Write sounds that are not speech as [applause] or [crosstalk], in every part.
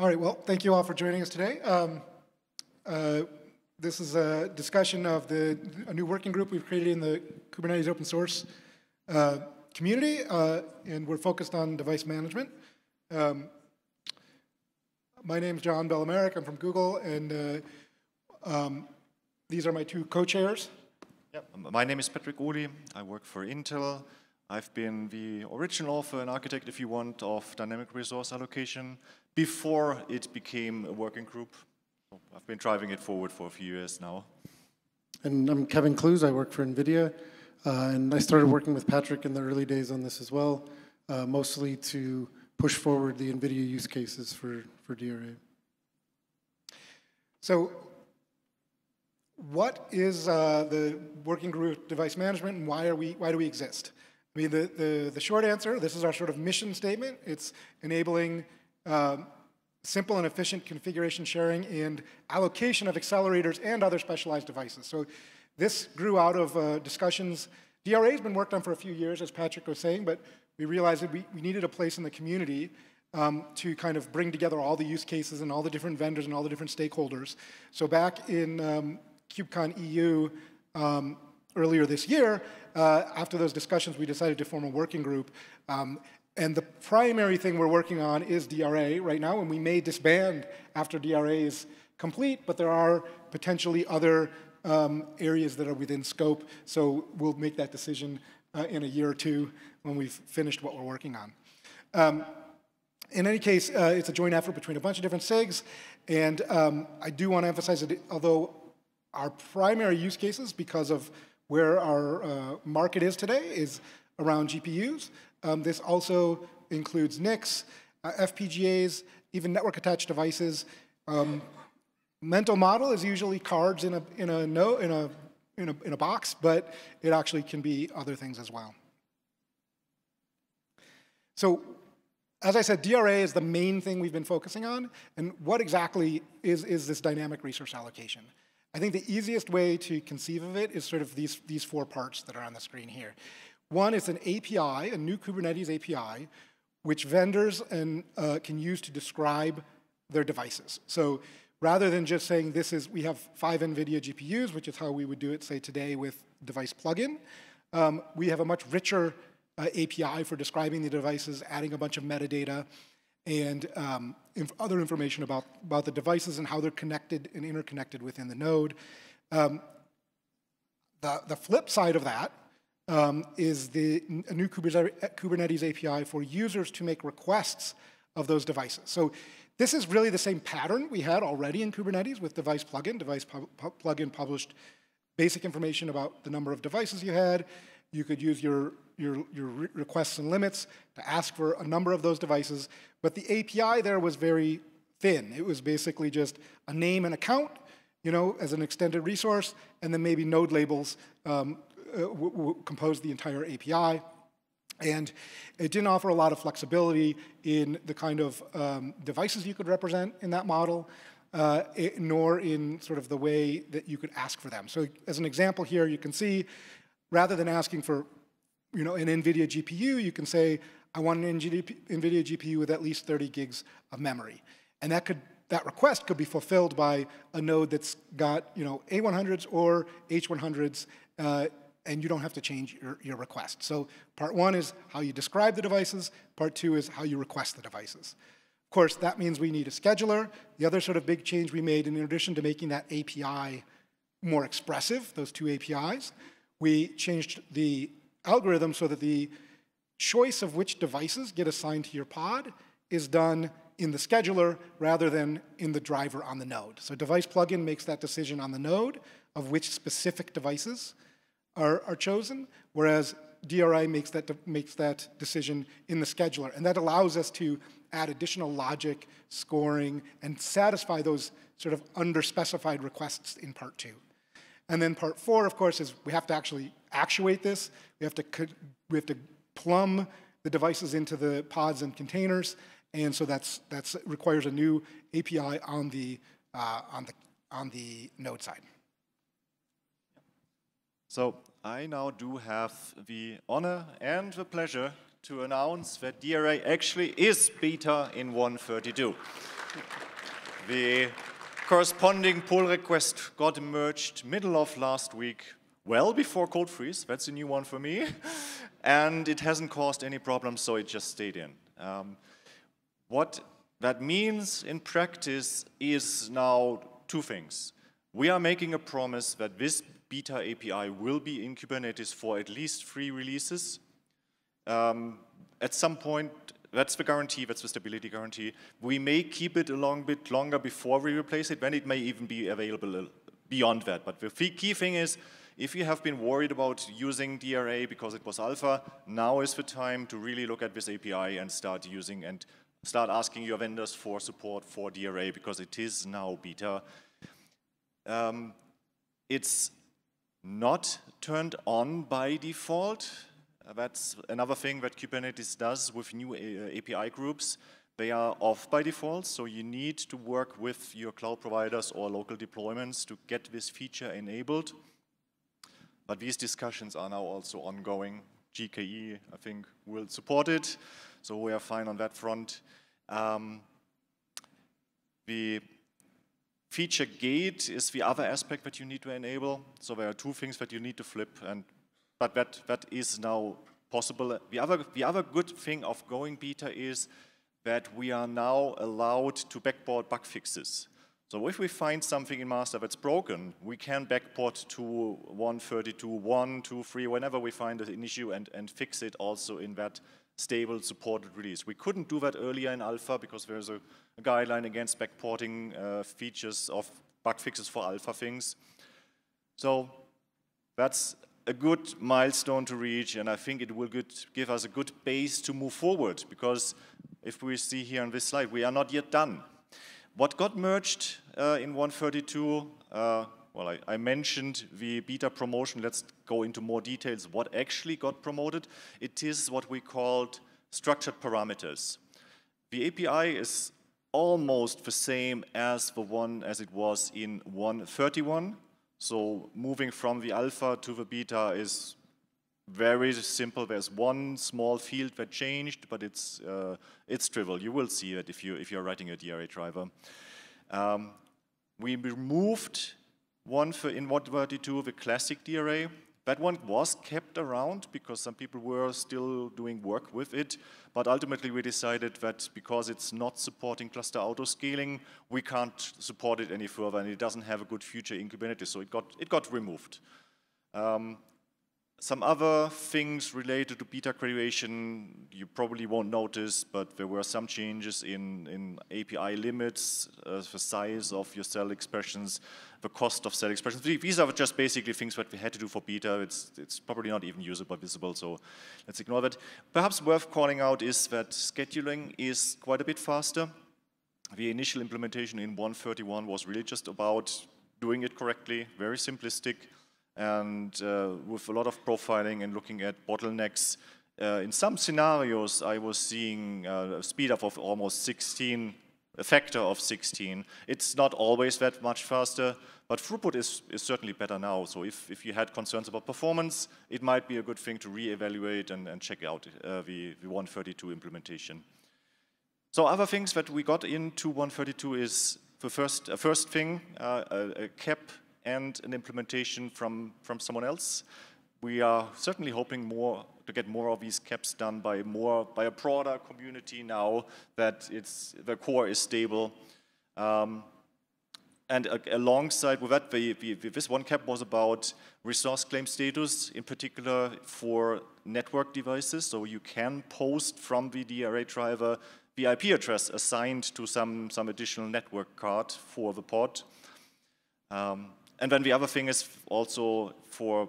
All right, well, thank you all for joining us today. Um, uh, this is a discussion of the a new working group we've created in the Kubernetes open source uh, community, uh, and we're focused on device management. Um, my name is John Belamaric. I'm from Google, and uh, um, these are my two co-chairs. Yep. My name is Patrick Ohly. I work for Intel. I've been the original author and architect, if you want, of dynamic resource allocation before it became a working group. I've been driving it forward for a few years now. And I'm Kevin Klues. I work for NVIDIA. Uh, and I started working with Patrick in the early days on this as well, uh, mostly to push forward the NVIDIA use cases for, for DRA. So what is uh, the working group device management and why, are we, why do we exist? I mean, the, the, the short answer, this is our sort of mission statement. It's enabling um, simple and efficient configuration sharing and allocation of accelerators and other specialized devices. So this grew out of uh, discussions. DRA has been worked on for a few years, as Patrick was saying, but we realized that we, we needed a place in the community um, to kind of bring together all the use cases and all the different vendors and all the different stakeholders. So back in um, KubeCon EU um, earlier this year, uh, after those discussions, we decided to form a working group. Um, and the primary thing we're working on is DRA right now, and we may disband after DRA is complete, but there are potentially other um, areas that are within scope, so we'll make that decision uh, in a year or two when we've finished what we're working on. Um, in any case, uh, it's a joint effort between a bunch of different SIGs, and um, I do want to emphasize that although our primary use cases, because of where our uh, market is today, is around GPUs. Um, this also includes NICs, uh, FPGAs, even network-attached devices. Um, mental model is usually cards in a in a no in a in a in a box, but it actually can be other things as well. So, as I said, DRA is the main thing we've been focusing on, and what exactly is is this dynamic resource allocation? I think the easiest way to conceive of it is sort of these, these four parts that are on the screen here. One is an API, a new Kubernetes API, which vendors and, uh, can use to describe their devices. So rather than just saying this is, we have five NVIDIA GPUs, which is how we would do it, say, today with device plugin, um, we have a much richer uh, API for describing the devices, adding a bunch of metadata, and um, inf other information about, about the devices and how they're connected and interconnected within the node. Um, the, the flip side of that um, is the new Kubernetes API for users to make requests of those devices. So this is really the same pattern we had already in Kubernetes with device plugin. Device pu plugin published basic information about the number of devices you had. You could use your your, your requests and limits to ask for a number of those devices. But the API there was very thin. It was basically just a name and account, you know, as an extended resource, and then maybe node labels um, uh, compose the entire API. And it didn't offer a lot of flexibility in the kind of um, devices you could represent in that model, uh, it, nor in sort of the way that you could ask for them. So as an example here, you can see, rather than asking for you know, an NVIDIA GPU, you can say, I want an NVIDIA GPU with at least 30 gigs of memory. And that, could, that request could be fulfilled by a node that's got you know, A100s or H100s, uh, and you don't have to change your, your request. So part one is how you describe the devices. Part two is how you request the devices. Of course, that means we need a scheduler. The other sort of big change we made, in addition to making that API more expressive, those two APIs, we changed the algorithm so that the choice of which devices get assigned to your pod is done in the scheduler rather than in the driver on the node. So device plugin makes that decision on the node of which specific devices are, are chosen, whereas DRA makes that, makes that decision in the scheduler. And that allows us to add additional logic, scoring, and satisfy those sort of underspecified requests in part two. And then part four, of course, is we have to actually actuate this. We have to, we have to plumb the devices into the pods and containers. And so that's, that's requires a new API on the, uh, on the, on the node side. So I now do have the honor and the pleasure to announce that DRA actually is beta in 132. the corresponding pull request got merged middle of last week, well before code freeze. That's a new one for me. [laughs] and it hasn't caused any problems, so it just stayed in. Um, what that means in practice is now two things. We are making a promise that this beta API will be in Kubernetes for at least three releases. Um, at some point, that's the guarantee, that's the stability guarantee. We may keep it a long bit longer before we replace it, then it may even be available beyond that. But the key thing is, if you have been worried about using DRA because it was alpha, now is the time to really look at this API and start using and start asking your vendors for support for DRA because it is now beta. Um, it's not turned on by default. Uh, that's another thing that Kubernetes does with new API uh, groups. They are off by default, so you need to work with your cloud providers or local deployments to get this feature enabled. But these discussions are now also ongoing. GKE, I think, will support it, so we are fine on that front. Um, the feature gate is the other aspect that you need to enable. So there are two things that you need to flip, and but that, that is now possible. The other, the other good thing of going beta is that we are now allowed to backport bug fixes. So if we find something in master that's broken, we can backport to 132, 1, 2, 3, whenever we find an issue and, and fix it also in that stable supported release. We couldn't do that earlier in alpha because there's a, a guideline against backporting uh, features of bug fixes for alpha things. So that's a good milestone to reach, and I think it will good, give us a good base to move forward, because if we see here on this slide, we are not yet done. What got merged uh, in 132, uh, well, I, I, mentioned the beta promotion. Let's go into more details. What actually got promoted? It is what we called structured parameters. The API is almost the same as the one as it was in 131, so moving from the alpha to the beta is very simple. There's one small field that changed, but it's, uh, it's trivial. You will see it if, you, if you're writing a DRA driver. Um, we removed one for in 132, the classic DRA. That one was kept around because some people were still doing work with it, but ultimately we decided that because it's not supporting cluster auto-scaling, we can't support it any further and it doesn't have a good future in Kubernetes, so it got, it got removed. Um, some other things related to beta creation you probably won't notice, but there were some changes in, in API limits, uh, the size of your CEL expressions, the cost of CEL expressions. These are just basically things that we had to do for beta. It's, it's probably not even usable visible, so let's ignore that. Perhaps worth calling out is that scheduling is quite a bit faster. The initial implementation in 131 was really just about doing it correctly, very simplistic, and uh, with a lot of profiling and looking at bottlenecks. Uh, in some scenarios, I was seeing uh, a speed up of almost 16, a factor of 16. It's not always that much faster, but throughput is, is certainly better now. So if, if you had concerns about performance, it might be a good thing to reevaluate and, and check out uh, the, the 132 implementation. So other things that we got into 132 is the first, uh, first thing, uh, a, a KEP and an implementation from, from someone else. We are certainly hoping more to get more of these KEPs done by more by a broader community now that it's the core is stable. Um, and uh, alongside with that, the, the, this one KEP was about resource claim status, in particular for network devices. So you can post from the DRA driver the IP address assigned to some, some additional network card for the pod. Um, and then the other thing is also for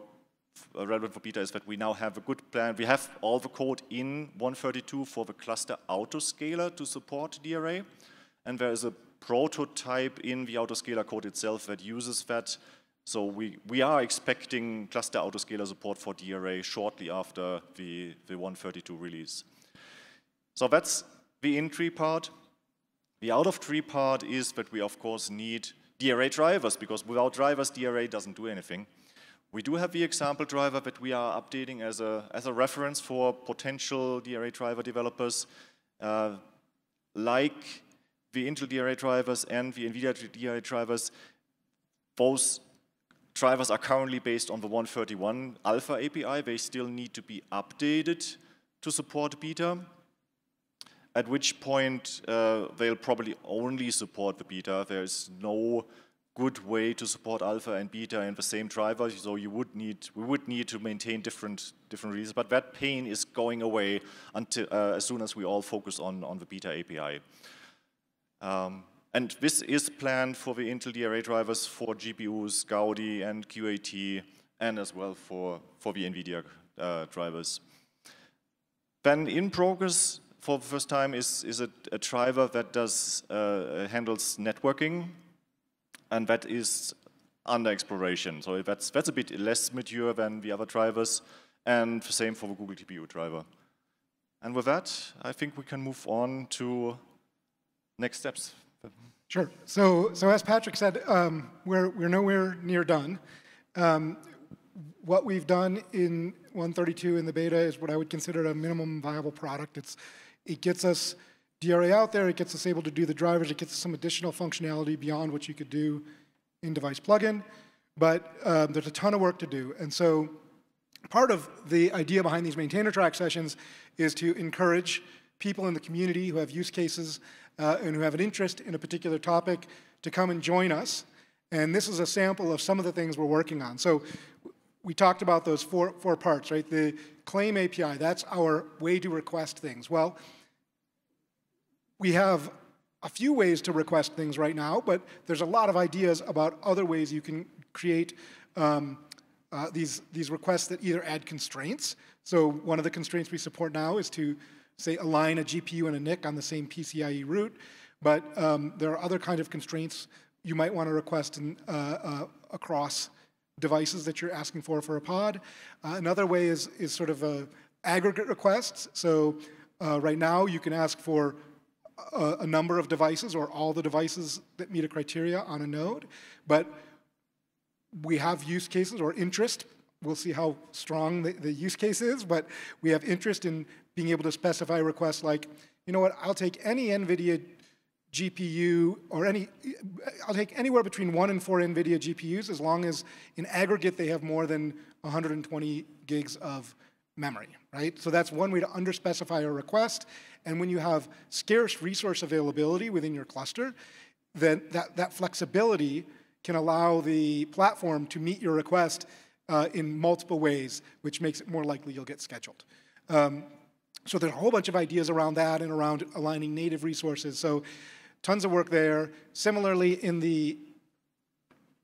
relevant for beta is that we now have a good plan. We have all the code in 132 for the cluster autoscaler to support DRA. And there is a prototype in the autoscaler code itself that uses that. So we, we are expecting cluster autoscaler support for DRA shortly after the, the 132 release. So that's the in-tree part. The out-of-tree part is that we, of course, need DRA drivers, because without drivers, DRA doesn't do anything. We do have the example driver that we are updating as a, as a reference for potential DRA driver developers. Uh, like the Intel DRA drivers and the NVIDIA DRA drivers, both drivers are currently based on the 131 alpha API. They still need to be updated to support beta, at which point uh, they'll probably only support the beta. There's no good way to support alpha and beta in the same driver, so you would need, we would need to maintain different, different releases, but that pain is going away until, uh, as soon as we all focus on, on the beta API. Um, and this is planned for the Intel DRA drivers for GPUs, Gaudi, and QAT, and as well for, for the NVIDIA uh, drivers. Then in progress for the first time is, is a, a driver that does uh, handles networking, and that is under exploration. So that's, that's a bit less mature than the other drivers, and the same for the Google TPU driver. And with that, I think we can move on to next steps. Sure. So, so as Patrick said, um, we're, we're nowhere near done. Um, what we've done in 132 in the beta is what I would consider a minimum viable product. It's, it gets us DRA out there, it gets us able to do the drivers, it gets us some additional functionality beyond what you could do in device plugin, but um, there's a ton of work to do. And so part of the idea behind these maintainer track sessions is to encourage people in the community who have use cases uh, and who have an interest in a particular topic to come and join us. And this is a sample of some of the things we're working on. So we talked about those four, four parts, right? The claim API, that's our way to request things. Well, we have a few ways to request things right now, but there's a lot of ideas about other ways you can create um, uh, these, these requests that either add constraints. So one of the constraints we support now is to say, align a GPU and a NIC on the same PCIe root. But um, there are other kind of constraints you might want to request in, uh, uh, across devices that you're asking for for a pod. Uh, another way is, is sort of a aggregate requests. So uh, right now you can ask for a, a, number of devices or all the devices that meet a criteria on a node. But we have use cases or interest. We'll see how strong the, the use case is, but we have interest in being able to specify requests like, you know what, I'll take any NVIDIA GPU or any, I'll take anywhere between one and four NVIDIA GPUs as long as in aggregate they have more than 120 gigs of memory, right? So that's one way to underspecify a request. And when you have scarce resource availability within your cluster, then that, that flexibility can allow the platform to meet your request uh, in multiple ways, which makes it more likely you'll get scheduled. Um, so there's a whole bunch of ideas around that and around aligning native resources. So tons of work there. Similarly, in the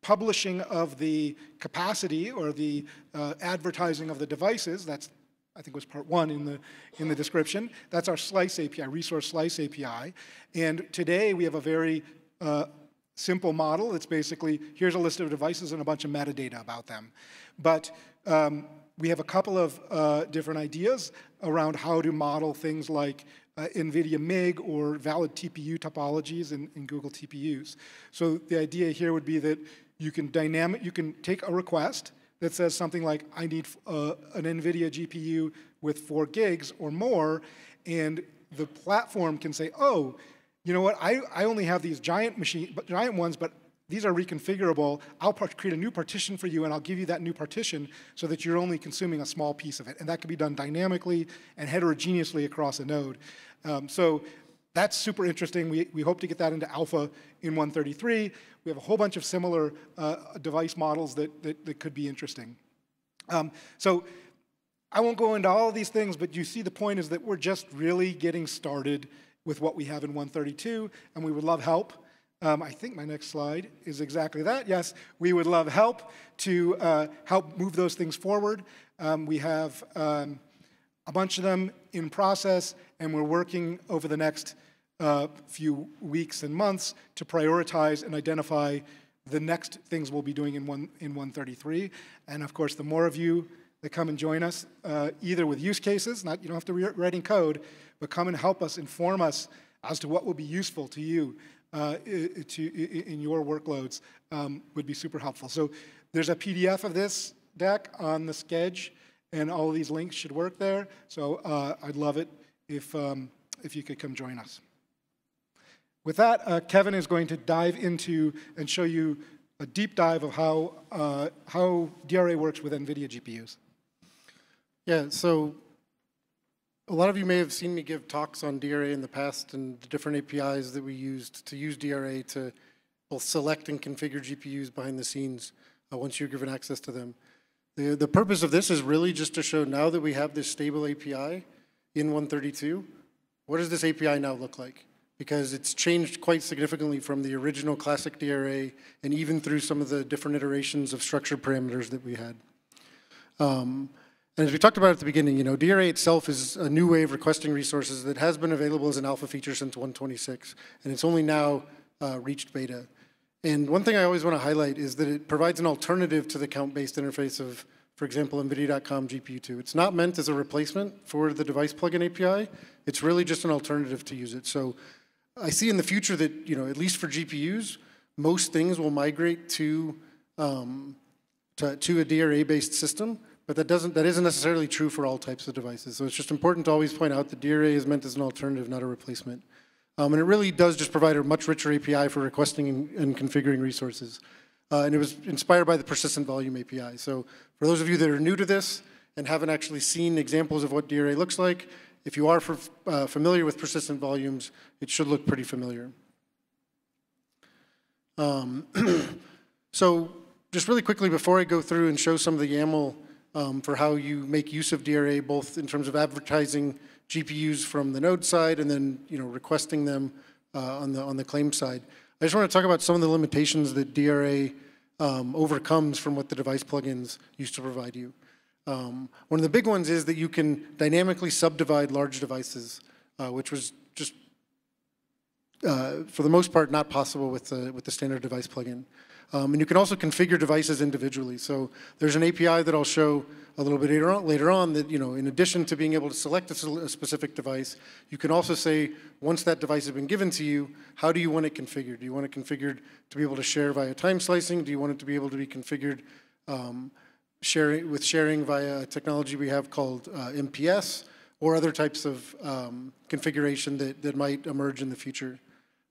publishing of the capacity or the uh, advertising of the devices, that's I think was part one in the, in the description. That's our slice API, resource slice API. And today we have a very uh, simple model. It's basically, here's a list of devices and a bunch of metadata about them. But um, we have a couple of uh, different ideas around how to model things like uh, NVIDIA MIG or valid TPU topologies in, in, Google TPUs. So the idea here would be that you can dynamic, you can take a request that says something like, I need uh, an NVIDIA GPU with four gigs or more, and the platform can say, oh, you know what, I, I only have these giant machine, giant ones, but these are reconfigurable. I'll create a new partition for you and I'll give you that new partition so that you're only consuming a small piece of it. And that can be done dynamically and heterogeneously across a node. Um, so that's super interesting. We, we hope to get that into alpha in 133. We have a whole bunch of similar uh, device models that, that, that, could be interesting. Um, so I won't go into all of these things, but you see the point is that we're just really getting started with what we have in 132, and we would love help. Um, I think my next slide is exactly that. Yes, we would love help to uh, help move those things forward. Um, we have um, a bunch of them in process, and we're working over the next uh, few weeks and months to prioritize and identify the next things we'll be doing in, one, in 133. And of course, the more of you that come and join us, uh, either with use cases, not you don't have to be writing code, but come and help us, inform us as to what will be useful to you uh, to, in your workloads um, would be super helpful. So there's a PDF of this deck on the Sched, and all these links should work there. So uh, I'd love it if, um, if you could come join us. with that, uh, Kevin is going to dive into and show you a deep dive of how, uh, how DRA works with NVIDIA GPUs. Yeah, so a lot of you may have seen me give talks on DRA in the past and the different APIs that we used to use DRA to both select and configure GPUs behind the scenes uh, once you're given access to them. The, the purpose of this is really just to show now that we have this stable API in 132, what does this API now look like? Because it's changed quite significantly from the original classic DRA and even through some of the different iterations of structured parameters that we had. Um, and as we talked about at the beginning, you know, DRA itself is a new way of requesting resources that has been available as an alpha feature since 126, and it's only now uh, reached beta. And one thing I always want to highlight is that it provides an alternative to the count-based interface of, for example, NVIDIA.com GPU2. It's not meant as a replacement for the device plugin API. It's really just an alternative to use it. So I see in the future that, you know, at least for GPUs, most things will migrate to, um, to, to a DRA-based system, but that, doesn't, that isn't necessarily true for all types of devices. So it's just important to always point out that DRA is meant as an alternative, not a replacement. Um, and it really does just provide a much richer API for requesting and, and configuring resources. Uh, and it was inspired by the persistent volume API. So for those of you that are new to this and haven't actually seen examples of what DRA looks like, if you are for, uh, familiar with persistent volumes, it should look pretty familiar. Um, [clears throat] so just really quickly before I go through and show some of the YAML um, for how you make use of DRA, both in terms of advertising GPUs from the node side and then you know requesting them uh, on the on the claim side. I just want to talk about some of the limitations that DRA um, overcomes from what the device plugins used to provide you. Um, one of the big ones is that you can dynamically subdivide large devices, uh, which was just uh, for the most part not possible with the with the standard device plugin. Um, and you can also configure devices individually. So there's an API that I'll show a little bit later on, later on that, you know, in addition to being able to select a, a, specific device, you can also say, once that device has been given to you, how do you want it configured? Do you want it configured to be able to share via time slicing? Do you want it to be able to be configured um, sharing, with sharing via a technology we have called uh, MPS or other types of um, configuration that, that might emerge in the future?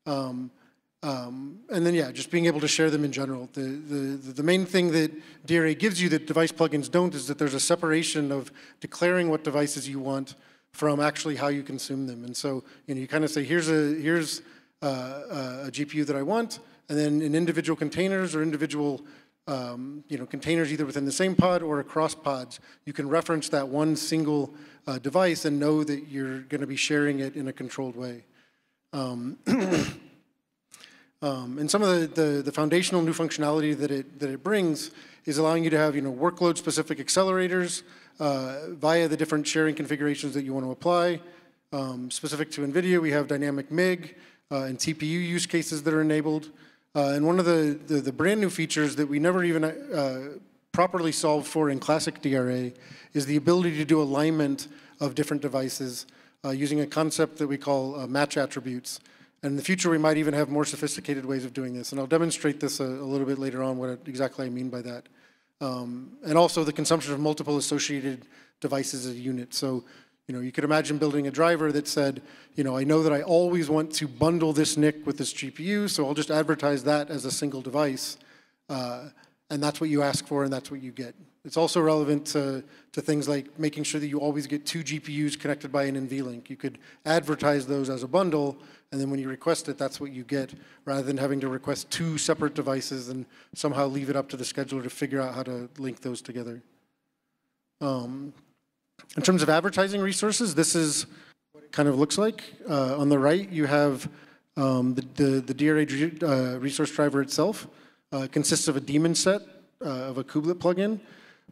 Um, um, and then, yeah, just being able to share them in general. The, the, the main thing that DRA gives you that device plugins don't is that there's a separation of declaring what devices you want from actually how you consume them. And so, you know, you kind of say, here's a, here's a, a GPU that I want, and then in individual containers or individual um, you know, containers either within the same pod or across pods, you can reference that one single uh, device and know that you're going to be sharing it in a controlled way. Um, [clears throat] Um, and some of the, the, the, foundational new functionality that it, that it brings is allowing you to have you know, workload-specific accelerators uh, via the different sharing configurations that you want to apply. Um, specific to NVIDIA, we have dynamic MIG uh, and TPU use cases that are enabled. Uh, and one of the, the, the, brand new features that we never even uh, properly solved for in classic DRA is the ability to do alignment of different devices uh, using a concept that we call uh, match attributes. And in the future, we might even have more sophisticated ways of doing this. And I'll demonstrate this a, a little bit later on, what exactly I mean by that. Um, and also the consumption of multiple associated devices as a unit. So, you know, you could imagine building a driver that said, you know, I know that I always want to bundle this NIC with this GPU, so I'll just advertise that as a single device. Uh, and that's what you ask for, and that's what you get. It's also relevant to, to things like making sure that you always get two GPUs connected by an NVLink. You could advertise those as a bundle, and then when you request it, that's what you get, rather than having to request two separate devices and somehow leave it up to the scheduler to figure out how to link those together. Um, in terms of advertising resources, this is what it kind of looks like. Uh, on the right, you have um, the, the, the, DRA uh, resource driver itself. Uh, consists of a daemon set uh, of a kubelet plugin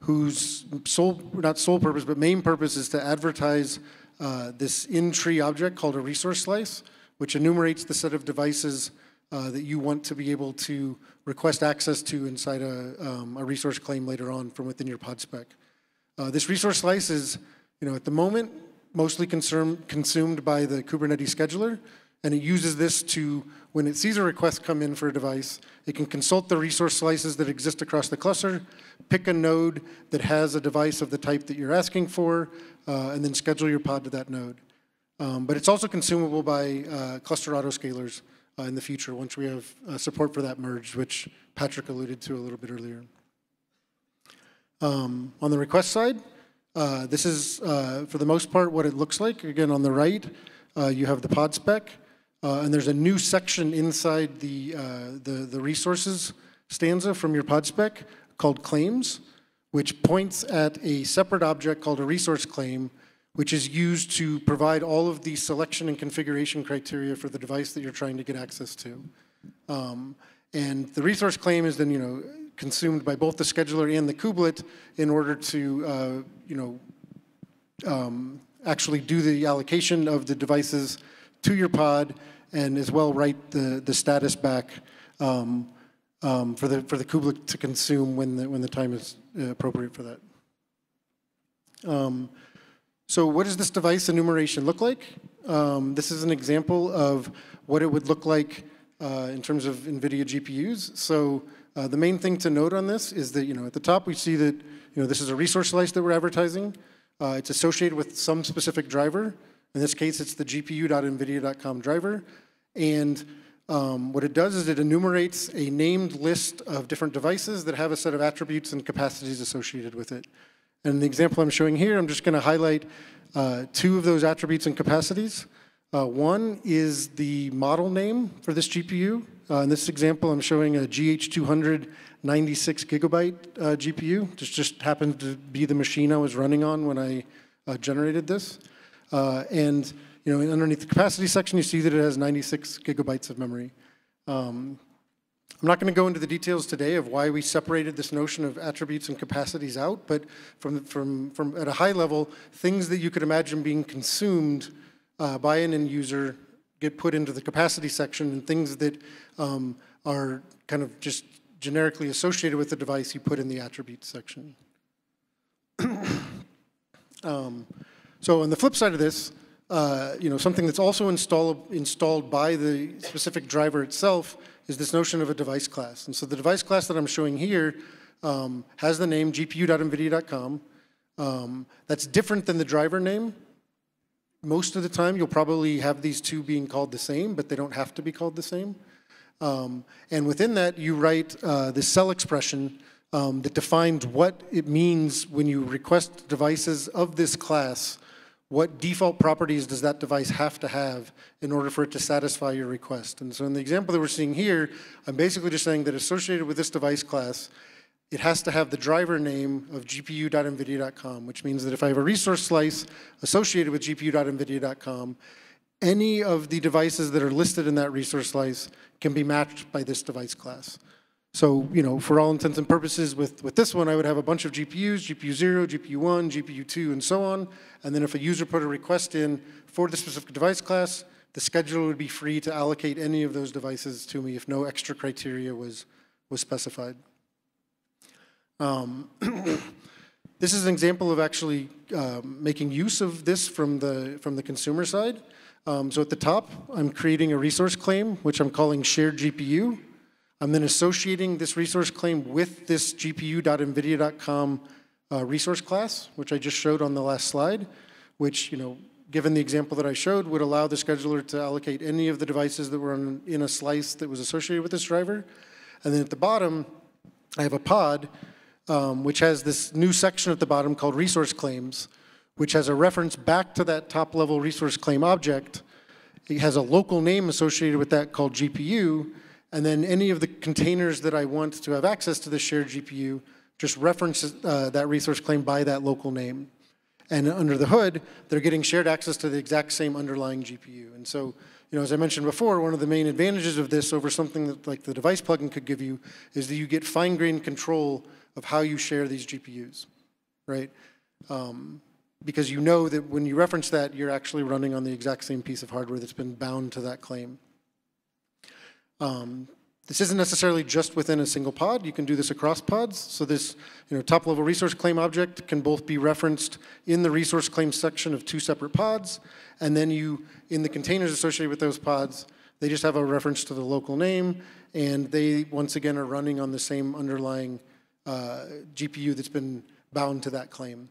whose sole, not sole purpose, but main purpose is to advertise uh, this in-tree object called a resource slice, which enumerates the set of devices uh, that you want to be able to request access to inside a, um, a resource claim later on from within your pod spec. Uh, this resource slice is, you know, at the moment, mostly consumed by the Kubernetes scheduler, and it uses this to, when it sees a request come in for a device, it can consult the resource slices that exist across the cluster, pick a node that has a device of the type that you're asking for, uh, and then schedule your pod to that node. Um, but it's also consumable by uh, cluster autoscalers uh, in the future once we have uh, support for that merge, which Patrick alluded to a little bit earlier. Um, on the request side, uh, this is, uh, for the most part, what it looks like. Again, on the right, uh, you have the pod spec, and there's a new section inside the, the, the resources stanza from your pod spec called claims, which points at a separate object called a resource claim which is used to provide all of the selection and configuration criteria for the device that you're trying to get access to. Um, and the resource claim is then, you know, consumed by both the scheduler and the kubelet in order to, uh, you know, um, actually do the allocation of the devices to your pod and as well write the, the status back um, um, for the for the kubelet to consume when the when the time is uh, appropriate for that. Um, so what does this device enumeration look like? Um, this is an example of what it would look like uh, in terms of NVIDIA GPUs. So uh, the main thing to note on this is that, you know, at the top we see that, you know, this is a resource slice that we're advertising. Uh, it's associated with some specific driver. In this case, it's the gpu.nvidia.com driver. And um, what it does is it enumerates a named list of different devices that have a set of attributes and capacities associated with it. And the example I'm showing here, I'm just going to highlight uh, two of those attributes and capacities. Uh, one is the model name for this GPU. Uh, in this example, I'm showing a GH200 96 gigabyte uh, GPU. This just happened to be the machine I was running on when I uh, generated this. Uh, and you know, underneath the capacity section, you see that it has 96 gigabytes of memory. Um, I'm not going to go into the details today of why we separated this notion of attributes and capacities out, but from, from, from at a high level, things that you could imagine being consumed uh, by an end user get put into the capacity section, and things that um, are kind of just generically associated with the device you put in the attributes section. [coughs] um, so on the flip side of this, uh, you know, something that's also install, installed by the specific driver itself is this notion of a device class. And so the device class that I'm showing here um, has the name gpu.nvidia.com. Um, that's different than the driver name. Most of the time, you'll probably have these two being called the same, but they don't have to be called the same. Um, and within that, you write uh, this CEL expression um, that defines what it means when you request devices of this class what default properties does that device have to have in order for it to satisfy your request? And so in the example that we're seeing here, I'm basically just saying that associated with this device class, it has to have the driver name of gpu.nvidia.com, which means that if I have a resource slice associated with gpu.nvidia.com, any of the devices that are listed in that resource slice can be matched by this device class. So, you know, for all intents and purposes, with, with this one, I would have a bunch of GPUs, GPU 0, GPU 1, GPU 2, and so on. And then if a user put a request in for the specific device class, the scheduler would be free to allocate any of those devices to me if no extra criteria was, was specified. Um, [coughs] this is an example of actually um, making use of this from the, from the consumer side. Um, so at the top, I'm creating a resource claim, which I'm calling shared GPU. I'm then associating this resource claim with this gpu.nvidia.com uh, resource class, which I just showed on the last slide, which, you know, given the example that I showed, would allow the scheduler to allocate any of the devices that were in, a slice that was associated with this driver. And then at the bottom, I have a pod, um, which has this new section at the bottom called resource claims, which has a reference back to that top level resource claim object. It has a local name associated with that called GPU, and then any of the containers that I want to have access to the shared GPU just reference uh, that resource claim by that local name. And under the hood, they're getting shared access to the exact same underlying GPU. And so, you know, as I mentioned before, one of the main advantages of this over something that like the device plugin could give you is that you get fine-grained control of how you share these GPUs, right? Um, because you know that when you reference that, you're actually running on the exact same piece of hardware that's been bound to that claim. Um, this isn't necessarily just within a single pod. You can do this across pods. So this you know, top-level resource claim object can both be referenced in the resource claim section of two separate pods, and then you, in the containers associated with those pods, they just have a reference to the local name, and they, once again, are running on the same underlying uh, GPU that's been bound to that claim.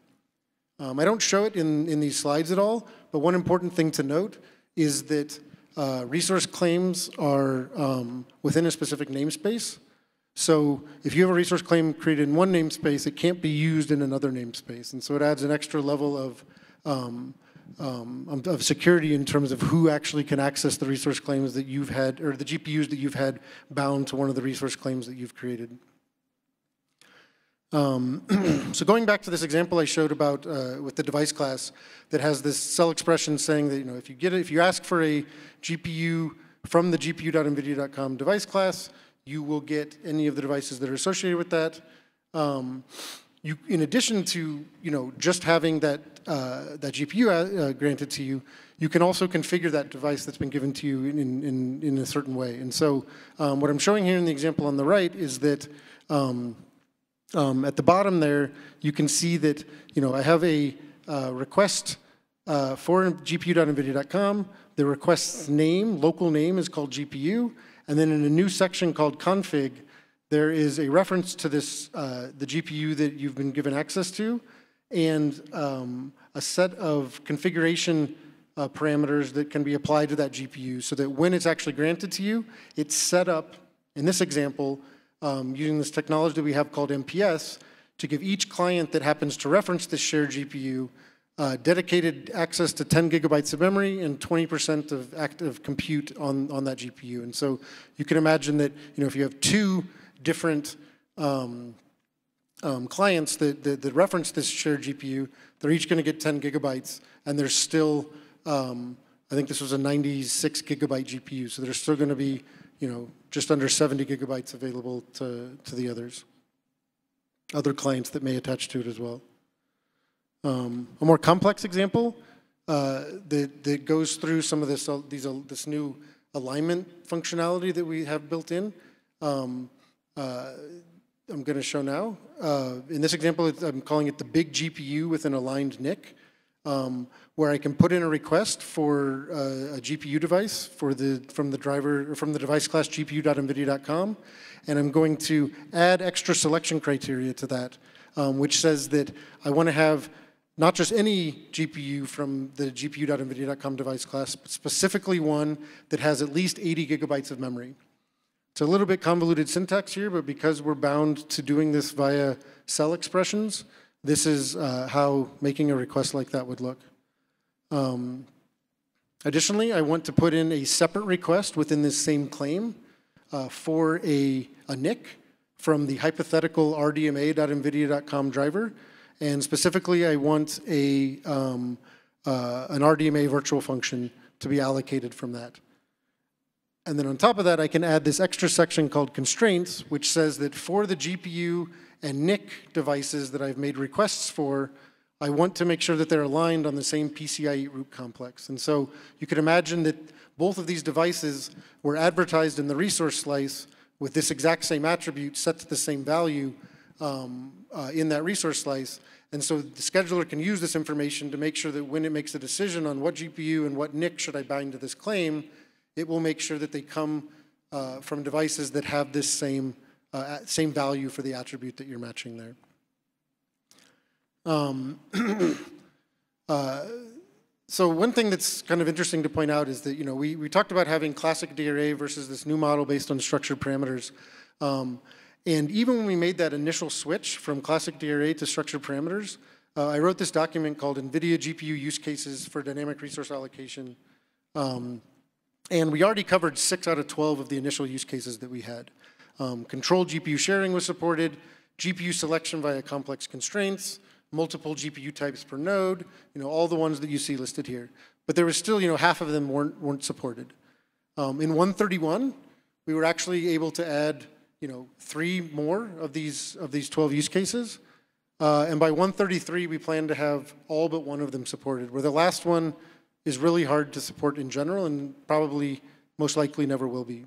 Um, I don't show it in, in these slides at all, but one important thing to note is that uh, resource claims are um, within a specific namespace. So if you have a resource claim created in one namespace, it can't be used in another namespace. And so it adds an extra level of, um, um, of security in terms of who actually can access the resource claims that you've had, or the GPUs that you've had bound to one of the resource claims that you've created. Um, [clears throat] so going back to this example I showed about uh, with the device class that has this CEL expression saying that you know if you get it, if you ask for a GPU from the gpu.nvidia.com device class, you will get any of the devices that are associated with that. Um, you, in addition to you know just having that uh, that GPU uh, uh, granted to you, you can also configure that device that's been given to you in in, in a certain way. And so um, what I'm showing here in the example on the right is that. Um, at the bottom there, you can see that you know I have a uh, request uh, for gpu.nvidia.com. The request's name, local name, is called GPU, and then in a new section called config, there is a reference to this uh, the GPU that you've been given access to, and um, a set of configuration uh, parameters that can be applied to that GPU, so that when it's actually granted to you, it's set up. In this example, um, using this technology that we have called MPS to give each client that happens to reference this shared GPU uh, dedicated access to 10 gigabytes of memory and 20% of active compute on, on that GPU. And so you can imagine that you know, if you have two different um, um, clients that, that, that, reference this shared GPU, they're each going to get 10 gigabytes, and there's still, um, I think this was a 96 gigabyte GPU, so there's still going to be you know, just under 70 gigabytes available to, to the others, other clients that may attach to it as well. Um, a more complex example uh, that, that goes through some of this, uh, these, uh, this new alignment functionality that we have built in. Um, uh, I'm going to show now. Uh, in this example, I'm calling it the big GPU with an aligned NIC um, where I can put in a request for uh, a GPU device for the, from the driver, from the device class gpu.nvidia.com, and I'm going to add extra selection criteria to that, um, which says that I want to have not just any GPU from the gpu.nvidia.com device class, but specifically one that has at least 80 gigabytes of memory. It's a little bit convoluted syntax here, but because we're bound to doing this via CEL expressions, this is uh, how making a request like that would look. Um, additionally, I want to put in a separate request within this same claim uh, for a, a NIC from the hypothetical rdma.nvidia.com driver. And specifically, I want a, um, uh, an RDMA virtual function to be allocated from that. And then on top of that, I can add this extra section called constraints, which says that for the GPU and NIC devices that I've made requests for, I want to make sure that they're aligned on the same PCIe root complex. And so you could imagine that both of these devices were advertised in the resource slice with this exact same attribute set to the same value um, uh, in that resource slice. And so the scheduler can use this information to make sure that when it makes a decision on what GPU and what NIC should I bind to this claim, it will make sure that they come uh, from devices that have this same uh, same value for the attribute that you're matching there. Um, [clears throat] uh, so one thing that's kind of interesting to point out is that, you know, we, we talked about having classic DRA versus this new model based on structured parameters. Um, and even when we made that initial switch from classic DRA to structured parameters, uh, I wrote this document called NVIDIA GPU Use Cases for Dynamic Resource Allocation. Um, and we already covered six out of 12 of the initial use cases that we had. Um, controlled GPU sharing was supported, GPU selection via complex constraints, multiple GPU types per node, you know, all the ones that you see listed here. But there was still, you know, half of them weren't, weren't supported. Um, in 131, we were actually able to add, you know, three more of these, of these 12 use cases. Uh, and by 133, we plan to have all but one of them supported, where the last one is really hard to support in general and probably most likely never will be.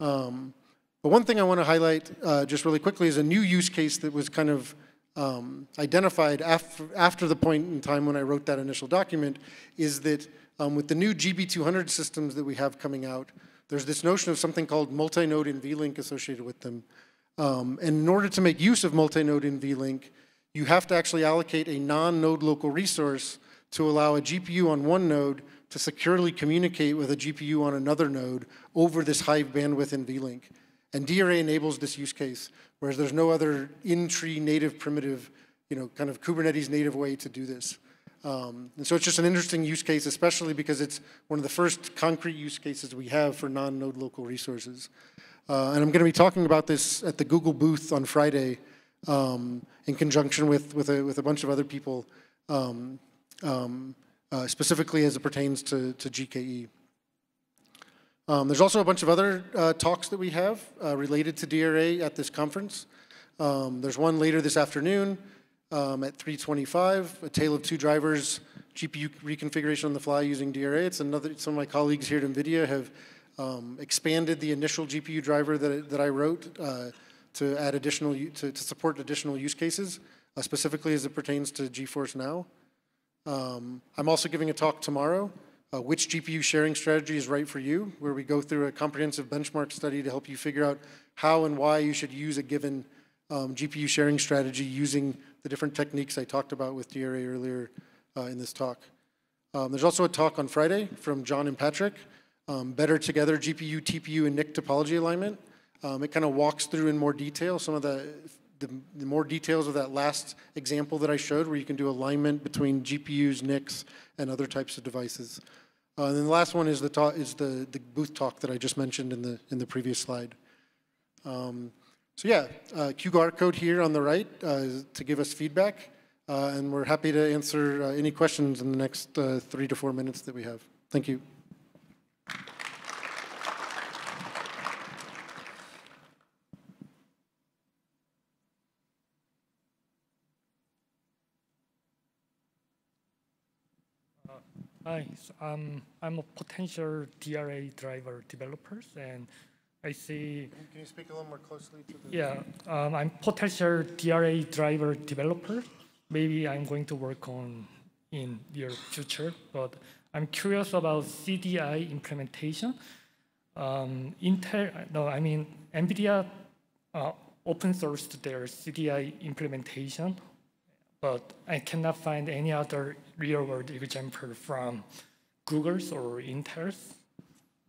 Um, but one thing I want to highlight uh, just really quickly is a new use case that was kind of um, identified after, after the point in time when I wrote that initial document is that um, with the new GB200 systems that we have coming out, there's this notion of something called multi-node NVLink associated with them. Um, and in order to make use of multi-node NVLink, you have to actually allocate a non-node local resource to allow a GPU on one node to securely communicate with a GPU on another node over this high bandwidth in NVLink. And DRA enables this use case, whereas there's no other in-tree native primitive, you know, kind of Kubernetes native way to do this. Um, and so it's just an interesting use case, especially because it's one of the first concrete use cases we have for non-node local resources. Uh, and I'm going to be talking about this at the Google booth on Friday um, in conjunction with, with, a, with a bunch of other people, um, um uh, specifically as it pertains to, to GKE. Um, there's also a bunch of other uh, talks that we have uh, related to DRA at this conference. Um, there's one later this afternoon um, at 325, a tale of two drivers, GPU reconfiguration on the fly using DRA. It's another, some of my colleagues here at NVIDIA have um, expanded the initial GPU driver that, that I wrote uh, to add additional, to, to, support additional use cases, uh, specifically as it pertains to GeForce Now. Um, I'm also giving a talk tomorrow, uh, which GPU sharing strategy is right for you, where we go through a comprehensive benchmark study to help you figure out how and why you should use a given um, GPU sharing strategy using the different techniques I talked about with DRA earlier uh, in this talk. Um, there's also a talk on Friday from John and Patrick, um, Better Together GPU, TPU, and NIC topology alignment. Um, it kind of walks through in more detail some of the, the, the, more details of that last example that I showed where you can do alignment between GPUs, NICs, and other types of devices. Uh, and then the last one is the talk, is the, the booth talk that I just mentioned in the in the previous slide. Um, so yeah, uh, QR code here on the right uh, to give us feedback, uh, and we're happy to answer uh, any questions in the next uh, three to four minutes that we have. Thank you. Hi, so, um, I'm a potential DRA driver developer, and I see. Can you speak a little more closely to the? Yeah, um, I'm potential DRA driver developer. Maybe I'm going to work on in your future, but I'm curious about CDI implementation. Um, Intel, no, I mean NVIDIA uh, open sourced their CDI implementation, but I cannot find any other real-world example from Google's or Intel's.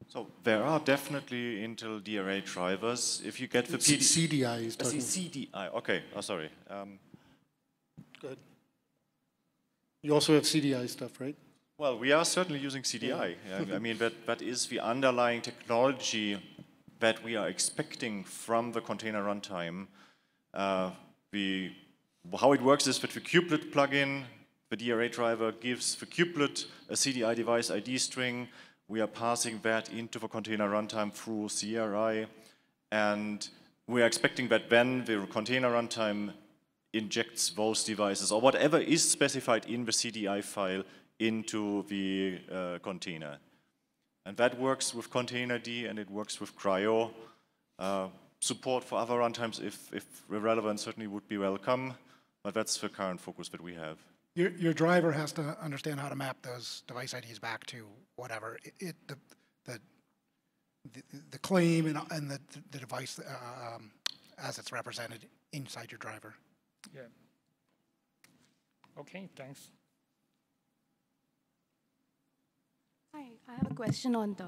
So there are definitely Intel DRA drivers. If you get the PD CDI is talking. CDI. Okay. Oh, sorry. Um, Good. You also have CDI stuff, right? Well, we are certainly using CDI. Yeah. [laughs] I mean, that, that is the underlying technology that we are expecting from the container runtime. Uh, we, how it works is that the kubelet plugin, the DRA driver gives the kubelet a CDI device ID string we are passing that into the container runtime through CRI, and we are expecting that then the container runtime injects those devices or whatever is specified in the CDI file into the uh, container. And that works with containerd and it works with CRI-O. Uh, support for other runtimes, if, if relevant, certainly would be welcome, but that's the current focus that we have. Your, your driver has to understand how to map those device IDs back to whatever it, it the, the, the, the claim and, and the, the device uh, um, as it's represented inside your driver. Yeah. Okay, thanks. Hi, I have a question on the.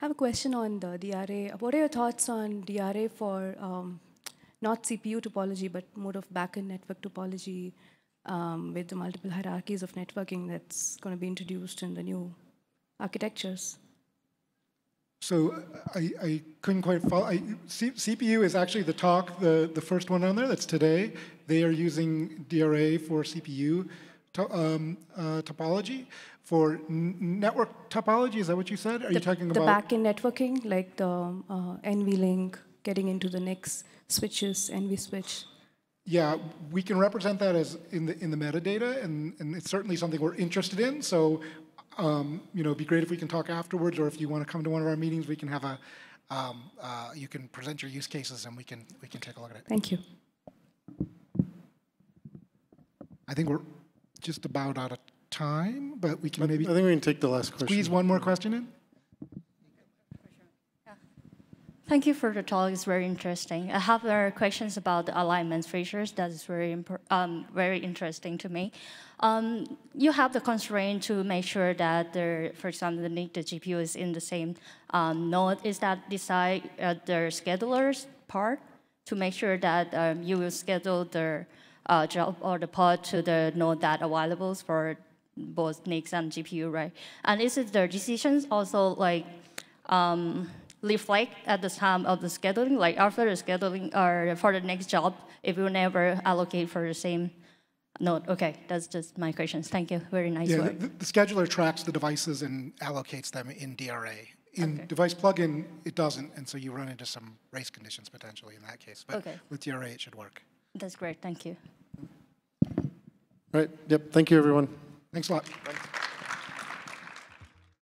I have a question on the DRA. What are your thoughts on DRA for um, not CPU topology, but more of backend network topology um, with the multiple hierarchies of networking that's going to be introduced in the new architectures. So I, I couldn't quite follow. I, C, CPU is actually the talk, the, the first one on there, that's today. They are using DRA for CPU to, um, uh, topology. For network topology, is that what you said? Are the, you talking the about? The backend networking, like the uh, NVLink, getting into the next switches, and we switch? Yeah, we can represent that as in the in the metadata, and, and it's certainly something we're interested in. So, um, you know, it'd be great if we can talk afterwards, or if you want to come to one of our meetings, we can have a, um, uh, you can present your use cases, and we can we can take a look at it. Thank you. I think we're just about out of time, but we can maybe. I think we can take the last question. Squeeze one more question in. Thank you for the talk. It's very interesting. I have uh, questions about the alignment features. That is very um, very interesting to me. Um, you have the constraint to make sure that, there, for example, the NIC, the GPU is in the same um, node. Is that decide uh, the schedulers part to make sure that um, you will schedule the uh, job or the pod to the node that available for both NICs and GPU, right? And is it the decisions also like um, reflect at the time of the scheduling, like after the scheduling or for the next job, if you never allocate for the same node? Okay, that's just my questions. Thank you. Very nice Yeah, work. the, the scheduler tracks the devices and allocates them in DRA. In Okay. device plugin, it doesn't, and so you run into some race conditions potentially in that case. But Okay. with DRA, it should work. That's great. Thank you. All right, yep, thank you, everyone. Thanks a lot.